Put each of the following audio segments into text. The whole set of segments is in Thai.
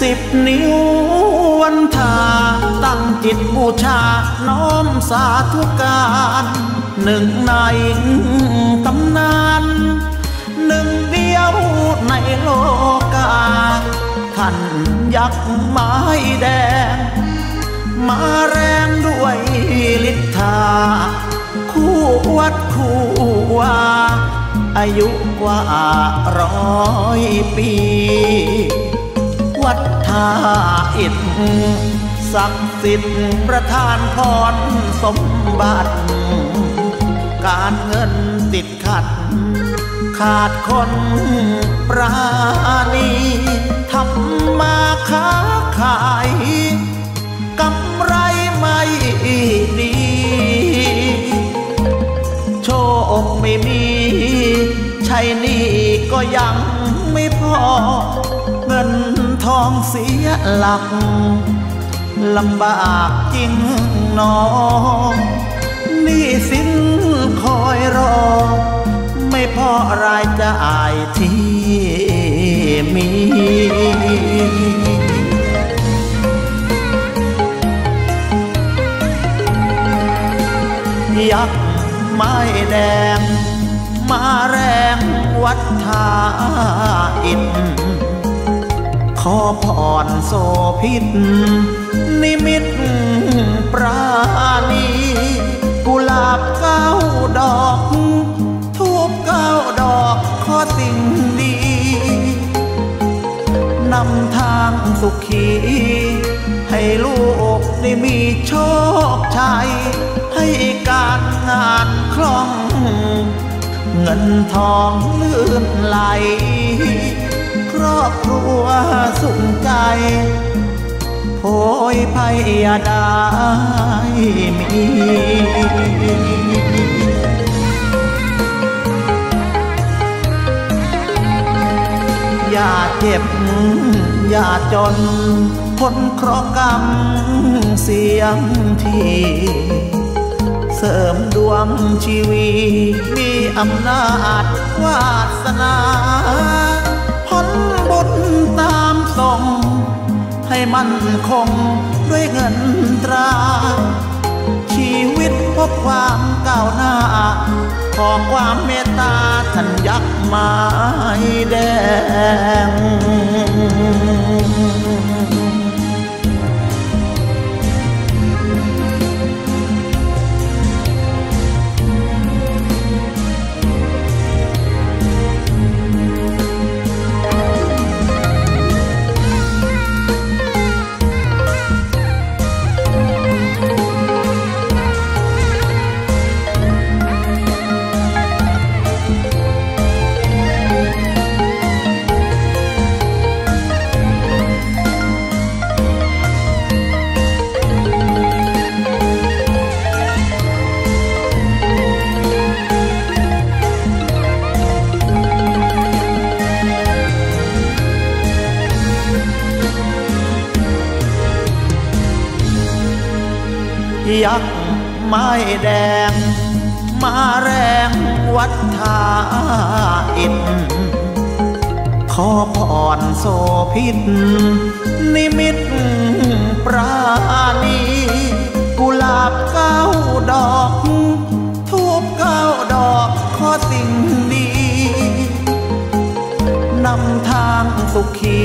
สิบนิ้ววันทา ตั้งจิตบูชา น้อมสาธุการ หนึ่งในตำนาน หนึ่งเดียวในโลกาท่านยักษ์ไม้แดง มาแรงด้วยฤทธา คู่วัดคู่วาอายุกว่าร้อยปี วัดท่าอิฐศักดิ์สิทธิ์ประทานพรสมบัติ การเงินติดขัด ขาดคนปราณีทำมาค้าขายกำไรไม่ดี โชคไม่มีใช่นี่ก็ยังไม่พอเงิน ทองเสียหลัก ลำบากจริงน้องนี่สินคอยรอ ไม่พอรายจ่ายที่มียักษ์ไม้แดง มาแรงวัดทาอิน อพรโสพิษ นิมิตปราณีกุหลาบเก้าดอกทูบเก้าดอกขอสิ่งดีนำทางสุขี ให้ลูกได้มีโชคชัย ให้การงานคล่อง เงินทองเลื่อนไหล รอบครัวสุขใจโพยภัยอย่าได้มีอย่าเจ็บ อย่าจนพ้นเคราะห์กรรมเสียงทีเสริมดวงชีวีมีอำนาจวาสนา มันคงด้วยเงินตรา ชีวิตพบความก้าวหน้า ขอความเมตตาท่านยักษ์ไม้แดง ยักษ์ไม้แดง มาแรงวัดทาอินขอพรโสพิษนิมิตปราณีกุหลาบเก้าดอกทูบเก้าดอกขอสิ่งดีนำทางสุขี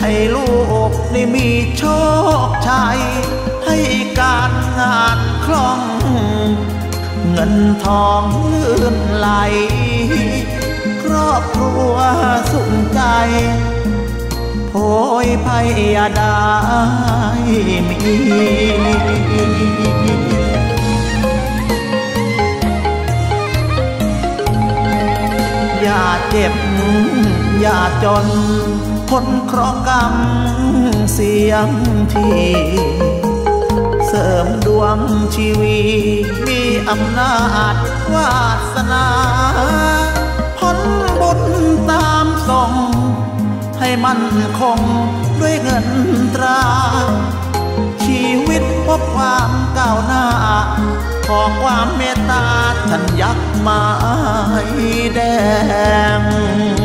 ให้ลูกได้มีโชคชัย ให้การงานคล่อง เงินทองลื่นไหล ครอบครัวสุขใจโพยภัยอย่าได้มีอย่าเจ็บ อย่าจนพ้นเคราะห์กรรมเสียงที มดวงชีวีมีอำนาจวาสนาพ้นบุญตามส่ง ให้มันคงด้วยเงินตรา ชีวิตพบความก้าวหน้า ขอความเมตตาท่านยักษ์ไม้แดง